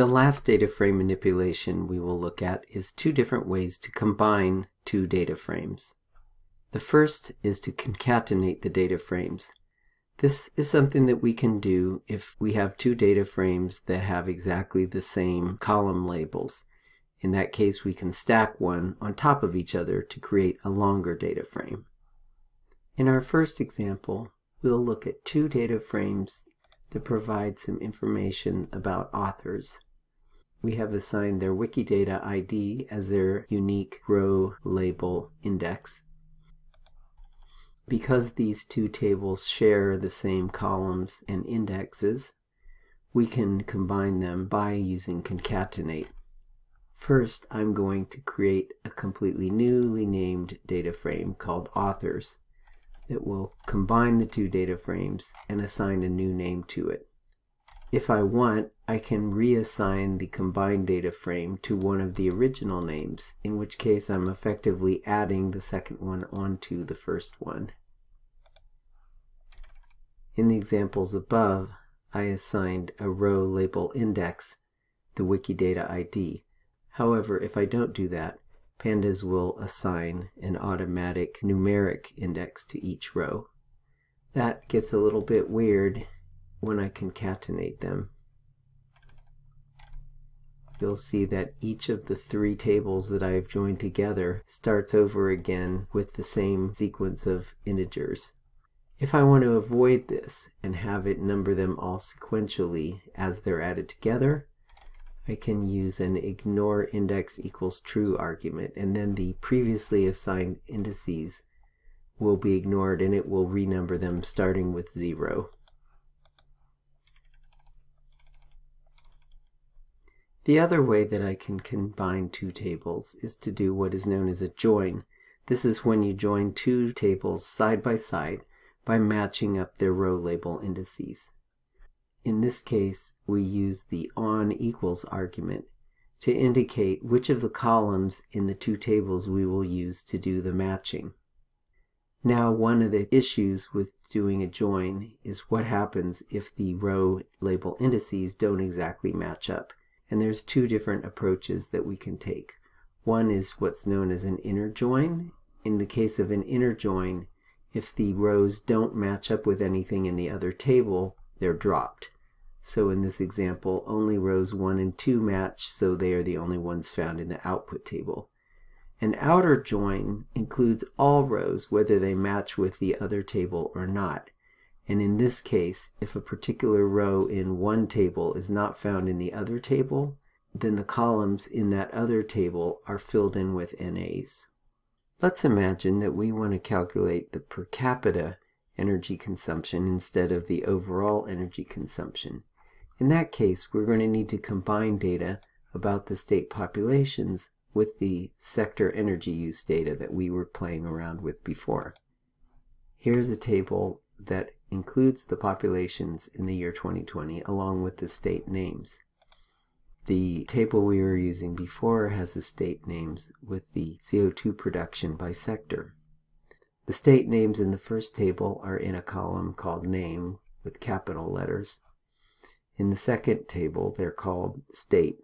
The last data frame manipulation we will look at is two different ways to combine two data frames. The first is to concatenate the data frames. This is something that we can do if we have two data frames that have exactly the same column labels. In that case, we can stack one on top of each other to create a longer data frame. In our first example, we'll look at two data frames that provide some information about authors. We have assigned their Wikidata ID as their unique row label index. Because these two tables share the same columns and indexes, we can combine them by using concatenate. First, I'm going to create a completely newly named data frame called authors that will combine the two data frames and assign a new name to it. If I want, I can reassign the combined data frame to one of the original names, in which case I'm effectively adding the second one onto the first one. In the examples above, I assigned a row label index the Wikidata ID. However, if I don't do that, Pandas will assign an automatic numeric index to each row. That gets a little bit weird when I concatenate them. You'll see that each of the three tables that I've joined together starts over again with the same sequence of integers. If I want to avoid this and have it number them all sequentially as they're added together, I can use an ignore index equals true argument and then the previously assigned indices will be ignored and it will renumber them starting with zero. The other way that I can combine two tables is to do what is known as a join. This is when you join two tables side by side by matching up their row label indices. In this case, we use the on equals argument to indicate which of the columns in the two tables we will use to do the matching. Now, one of the issues with doing a join is what happens if the row label indices don't exactly match up. And there's two different approaches that we can take. One is what's known as an inner join. In the case of an inner join, if the rows don't match up with anything in the other table, they're dropped. So in this example, only rows 1 and 2 match, so they are the only ones found in the output table. An outer join includes all rows, whether they match with the other table or not. And in this case, if a particular row in one table is not found in the other table, then the columns in that other table are filled in with NAs. Let's imagine that we want to calculate the per capita energy consumption instead of the overall energy consumption. In that case, we're going to need to combine data about the state populations with the sector energy use data that we were playing around with before. Here's a table that includes the populations in the year 2020 along with the state names. The table we were using before has the state names with the CO2 production by sector. The state names in the first table are in a column called name with capital letters. In the second table, they're called state.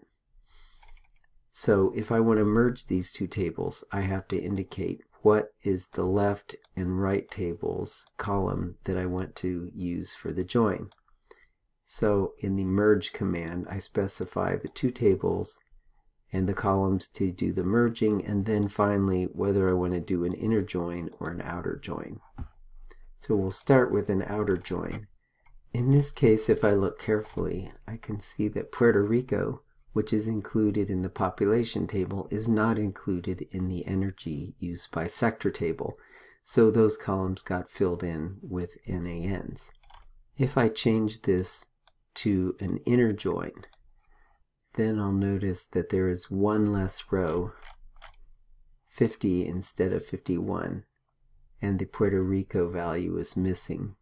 So if I want to merge these two tables, I have to indicate what is the left and right tables column that I want to use for the join. So in the merge command, I specify the two tables and the columns to do the merging, and then finally whether I want to do an inner join or an outer join. So we'll start with an outer join. In this case, if I look carefully, I can see that Puerto Rico which is included in the population table, is not included in the energy use by sector table, so those columns got filled in with NANs. If I change this to an inner join, then I'll notice that there is one less row, 50 instead of 51, and the Puerto Rico value is missing